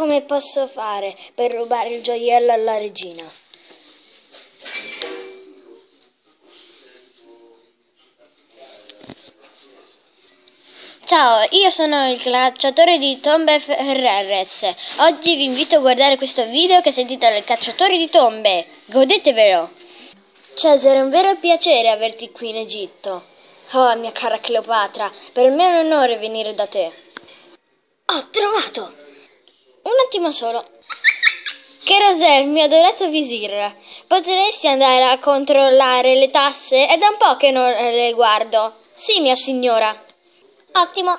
come posso fare per rubare il gioiello alla regina? Ciao, io sono il cacciatore di tombe Ferreres. Oggi vi invito a guardare questo video che si intitola Il cacciatore di tombe. Godetevelo! Cesare, è un vero piacere averti qui in Egitto. Oh, mia cara Cleopatra, per me è un onore venire da te. Ho trovato! Un attimo solo. Che mio adorato visir, potresti andare a controllare le tasse? È da un po' che non le guardo. Sì, mia signora. Ottimo.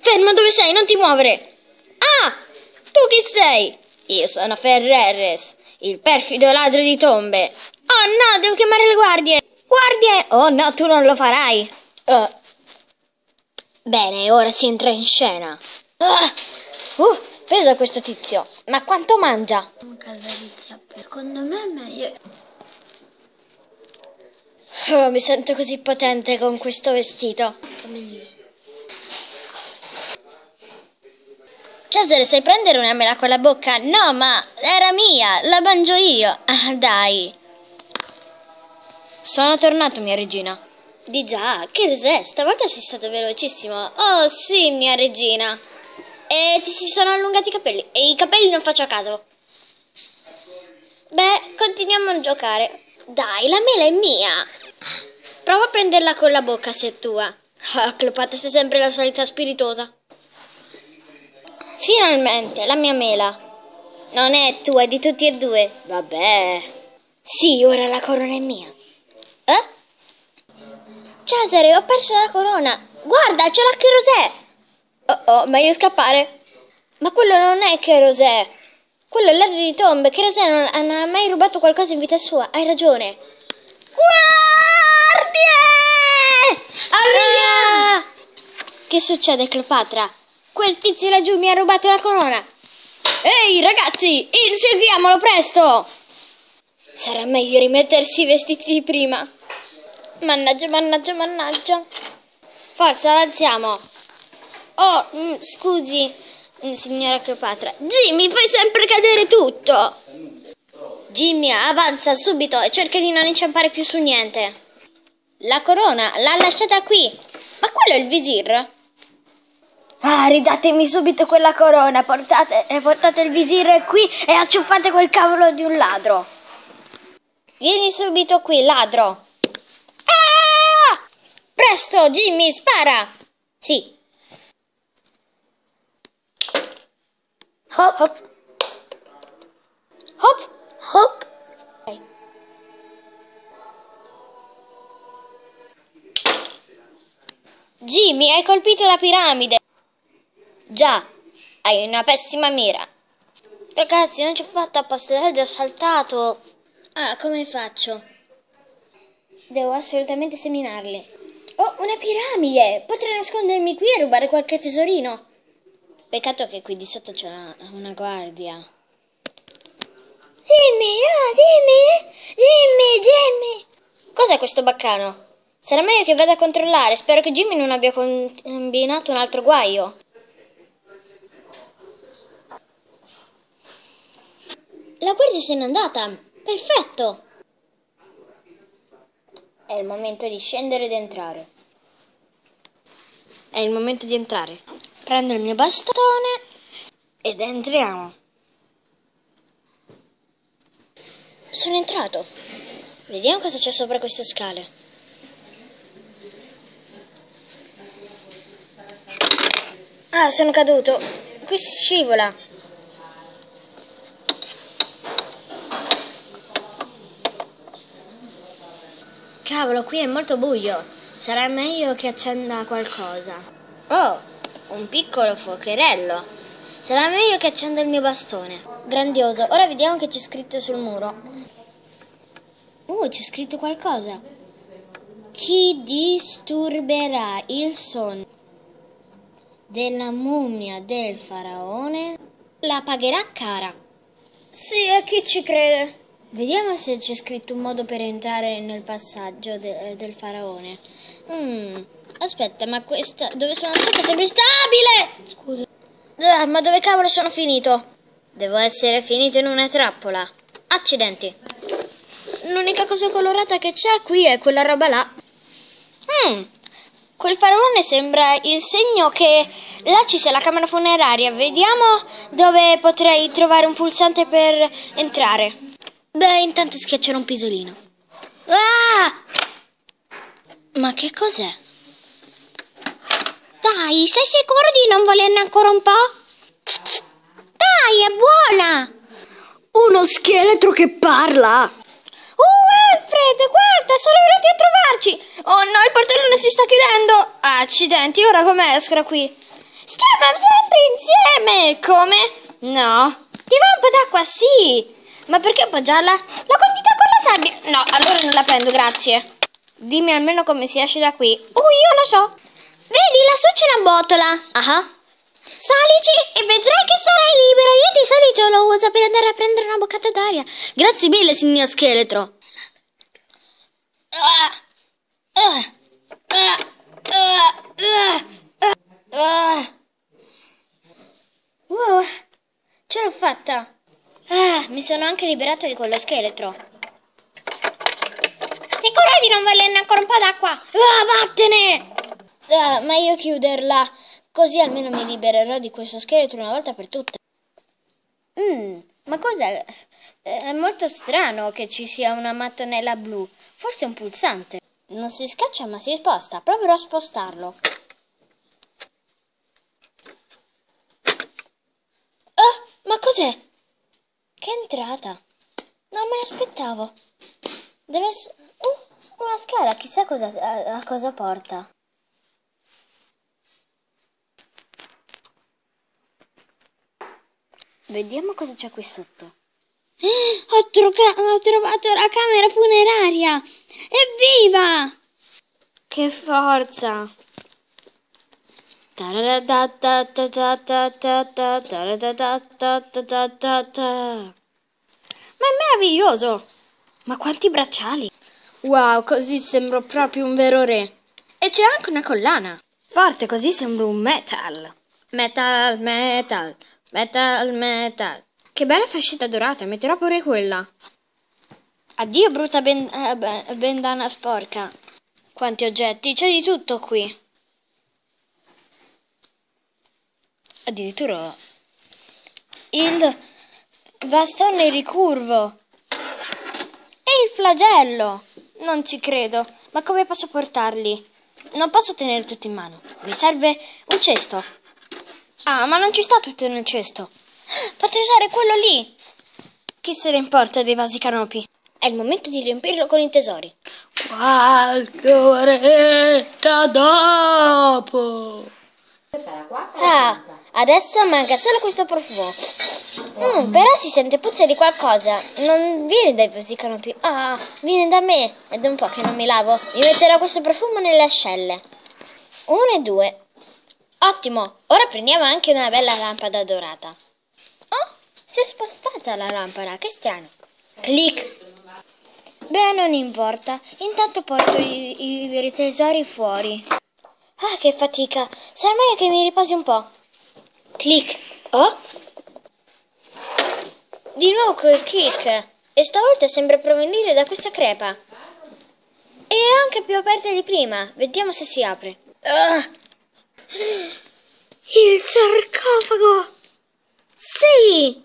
Fermo dove sei, non ti muovere. Ah, tu chi sei? Io sono Ferreres, il perfido ladro di tombe. Oh no, devo chiamare le guardie. Guardie! Oh no, tu non lo farai. Uh. Bene, ora si entra in scena. Uh, uh pesa questo tizio. Ma quanto mangia? Secondo me è meglio. Oh, mi sento così potente con questo vestito. Cesare, sai prendere una mela con la bocca? No, ma era mia, la mangio io. Ah, dai. Sono tornato, mia regina. Di già, che cos'è? Stavolta sei stato velocissimo. Oh, sì, mia regina. E ti si sono allungati i capelli. E i capelli non faccio a caso. Beh, continuiamo a giocare. Dai, la mela è mia. Prova a prenderla con la bocca se è tua. Ah, Cleopatra sei sempre la solita spiritosa. Finalmente, la mia mela. Non è tua, è di tutti e due. Vabbè. Sì, ora la corona è mia. Eh? Cesare, ho perso la corona. Guarda, c'è la Cherosè. Oh oh, meglio scappare. Ma quello non è Cherosè. Quello è il ladro di tombe. Cherosè non, non ha mai rubato qualcosa in vita sua. Hai ragione. Uah! Ah! Che succede, Cleopatra? Quel tizio laggiù mi ha rubato la corona. Ehi, ragazzi, inseguiamolo presto! Sarà meglio rimettersi i vestiti di prima. Mannaggia, mannaggia, mannaggia. Forza, avanziamo. Oh, mm, scusi, mm, signora Cleopatra. Jimmy, fai sempre cadere tutto. Jimmy, avanza subito e cerca di non inciampare più su niente. La corona l'ha lasciata qui. Ma quello è il visir? Ah, ridatemi subito quella corona, portate, eh, portate il visir qui e acciuffate quel cavolo di un ladro. Vieni subito qui, ladro. Presto, Jimmy, spara! Sì. Hop, hop. Hop, hop. Jimmy, hai colpito la piramide. Già, hai una pessima mira. Ragazzi, non ci ho fatto apposta, l'ho saltato. Ah, come faccio? Devo assolutamente seminarli. Oh, una piramide! Potrei nascondermi qui e rubare qualche tesorino. Peccato che qui di sotto c'è una, una guardia. Dimmi, no, dimmi, dimmi, dimmi. Cos'è questo baccano? Sarà meglio che vada a controllare. Spero che Jimmy non abbia combinato un altro guaio. La guardia se n'è andata. Perfetto. È il momento di scendere ed entrare. È il momento di entrare. Prendo il mio bastone ed entriamo. Sono entrato. Vediamo cosa c'è sopra queste scale. Ah, sono caduto. Qui scivola. Cavolo, qui è molto buio. Sarà meglio che accenda qualcosa. Oh, un piccolo fuocherello. Sarà meglio che accenda il mio bastone. Grandioso. Ora vediamo che c'è scritto sul muro. Uh, c'è scritto qualcosa. Chi disturberà il sonno della mummia del faraone la pagherà cara. Sì, e chi ci crede? Vediamo se c'è scritto un modo per entrare nel passaggio de del faraone. Mm. Aspetta, ma questa... Dove sono stato sempre stabile? Scusa. Ah, ma dove cavolo sono finito? Devo essere finito in una trappola. Accidenti. L'unica cosa colorata che c'è qui è quella roba là. Mm, quel faraone sembra il segno che là ci sia la camera funeraria. Vediamo dove potrei trovare un pulsante per entrare. Beh, intanto schiaccerò un pisolino. Ah! Ma che cos'è? Dai, sei sicuro di non volerne ancora un po'? Dai, è buona! Uno scheletro che parla! Oh, Alfred, guarda, sono venuti a trovarci! Oh no, il portellone si sta chiudendo! Accidenti, ora come esco da qui? Stiamo sempre insieme! Come? No. Ti va un po' d'acqua? Sì! Ma perché un po' gialla? L'ho condita con la sabbia! No, allora non la prendo, grazie. Dimmi almeno come si esce da qui. Oh, io lo so! Vedi, lassù c'è una botola! Ah Salici e vedrai che sarai libero. Io di solito lo uso per andare a prendere una boccata d'aria. Grazie mille, signor scheletro. Ah, ah, ah, ah, ah, ah. Uh, ce l'ho fatta. Ah, mi sono anche liberato di quello scheletro. Sicuro di non volerne ancora un po' d'acqua? Ah, vattene! Ah, meglio chiuderla. Così almeno mi libererò di questo scheletro una volta per tutte. Mmm, ma cos'è? È molto strano che ci sia una mattonella blu. Forse un pulsante. Non si scaccia ma si sposta. Proverò a spostarlo. Ah, ma cos'è? Che entrata. Non me l'aspettavo. Deve essere... Uh, una scala, chissà cosa, a, a cosa porta. Vediamo cosa c'è qui sotto. Ho, troca- ho trovato la camera funeraria! Evviva! Che forza! Ma è meraviglioso! Ma quanti bracciali! Wow, così sembro proprio un vero re! E c'è anche una collana! Forte, così sembro un metal! Metal, metal, metal, metal! Che bella fascetta dorata, metterò pure quella! Addio, brutta ben- eh, bendana sporca! Quanti oggetti, c'è di tutto qui! Addirittura il bastone ricurvo e il flagello. Non ci credo. Ma come posso portarli? Non posso tenere tutto in mano. Mi serve un cesto. Ah, ma non ci sta tutto nel cesto. Potrei usare quello lì. Chi se ne importa dei vasi canopi? È il momento di riempirlo con i tesori. Qualche oretta dopo. Ah, adesso manca solo questo profumo. Mm, però si sente puzza di qualcosa. Non viene dai vasi canopi. Ah, viene da me. Ed è un po' che non mi lavo. Mi metterò questo profumo nelle ascelle. Uno e due. Ottimo. Ora prendiamo anche una bella lampada dorata. Oh, si è spostata la lampada. Che strano. Clic. Beh, non importa. Intanto porto i, i veri tesori fuori. Ah, che fatica. Sarà meglio che mi riposi un po'. Clic. Oh? Di nuovo quel clic. E stavolta sembra provenire da questa crepa. È anche più aperta di prima. Vediamo se si apre. Ah. Il sarcofago! Sì!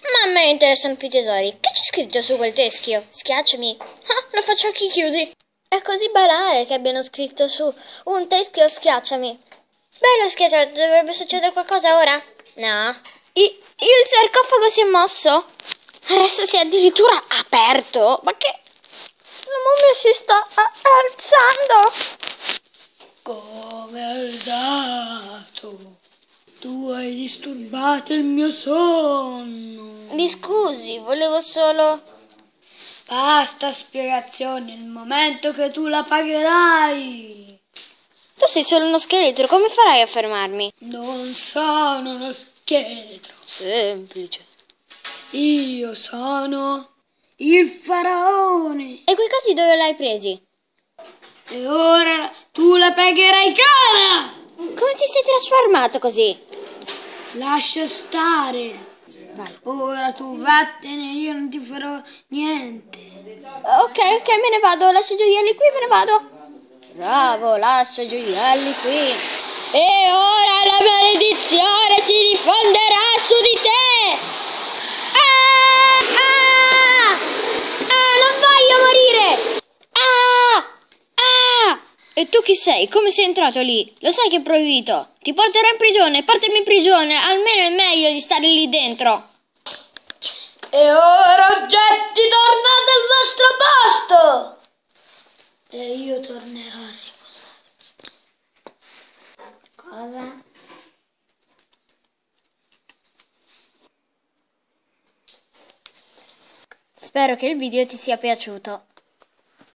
Ma a me interessano più tesori. Che c'è scritto su quel teschio? Schiacciami. Ah, lo faccio a chi chiusi. È così banale che abbiano scritto su un teschio schiacciami. Bello schiacciato, dovrebbe succedere qualcosa ora? No. I, il sarcofago si è mosso? Adesso si è addirittura aperto. Ma che... La mummia si sta alzando. Come è stato? Tu hai disturbato il mio sonno. Mi scusi, volevo solo... Basta spiegazioni, il momento che tu la pagherai. Tu sei solo uno scheletro, come farai a fermarmi? Non sono uno scheletro. Semplice. Io sono il faraone. E quei cosi dove l'hai presi? E ora tu la pagherai cara! Come ti sei trasformato così? Lascia stare. Vai. Ora tu vattene, io non ti farò niente. Ok, ok, me ne vado, lascio i gioielli qui, me ne vado. Bravo, lascio i gioielli qui. E ora la maledizione si diffonderà su di te. Ah, ah, ah, non voglio morire. Ah, ah. E tu chi sei? Come sei entrato lì? Lo sai che è proibito. Ti porterò in prigione, portami in prigione, almeno è meglio di stare lì dentro. E ora, oggetti, tornate al vostro posto! E io tornerò a riposare. Cosa? Spero che il video ti sia piaciuto.